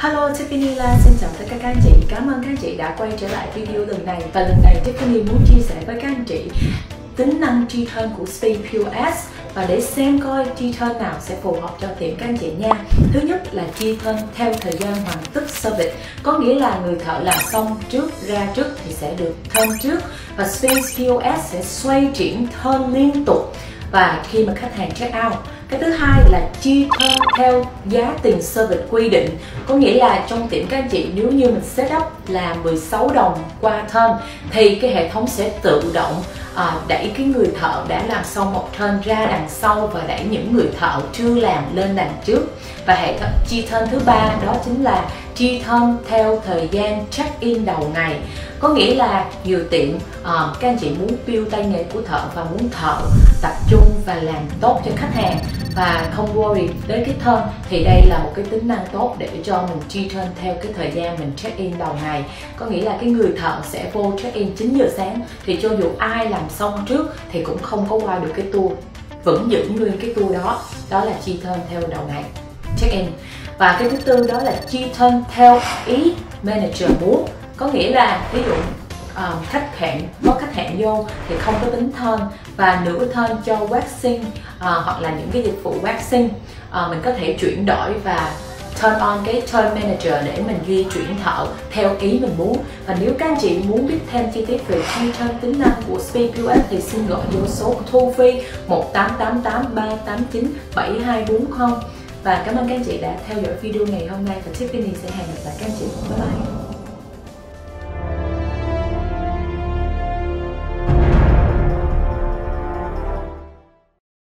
Hello, Tiffany La, xin chào tất cả các anh chị. Cảm ơn các anh chị đã quay trở lại video lần này. Và lần này Tiffany muốn chia sẻ với các anh chị tính năng tri thân của Speed POS và để xem coi tri thân nào sẽ phù hợp cho tiệm các anh chị nha. Thứ nhất là tri thân theo thời gian hoàn tất service. Có nghĩa là người thợ làm xong trước, ra trước thì sẽ được thân trước. Và Speed POS sẽ xoay chuyển thân liên tục. Và khi mà khách hàng check out cái thứ hai là chi thân theo giá tiền service quy định. Có nghĩa là trong tiệm các anh chị nếu như mình set up là 16 đồng qua thân thì cái hệ thống sẽ tự động à, đẩy cái người thợ đã làm xong một thân ra đằng sau và đẩy những người thợ chưa làm lên đằng trước. Và hệ thống chi thân thứ ba đó chính là chi thân theo thời gian check in đầu ngày. Có nghĩa là nhiều tiệm à, các anh chị muốn build tay nghề của thợ và muốn thợ tập trung và làm tốt cho khách hàng và không worry đến cái thân, thì đây là một cái tính năng tốt để cho mình chi trên theo cái thời gian mình check in đầu ngày. Có nghĩa là cái người thợ sẽ vô check in 9 giờ sáng, thì cho dù ai làm xong trước thì cũng không có qua được cái tour, vẫn giữ nguyên cái tour đó đó là chi turn theo đầu ngày, check in. Và cái thứ tư đó là chi thân theo ý manager muốn. Có nghĩa là ví dụ uh, khách hẹn có khách hẹn vô thì không có tính thân và nửa thân cho waxing uh, hoặc là những cái dịch vụ waxing. Uh, mình có thể chuyển đổi và turn on cái turn manager để mình di chuyển thợ theo ý mình muốn. Và nếu các anh chị muốn biết thêm chi tiết về chi turn tính năng của Speed POS thì xin gọi vô số thu phi 1888 389 7240 và cảm ơn các anh chị đã theo dõi video ngày hôm nay và Tiffany sẽ hẹn gặp lại các anh chị. Bye bye.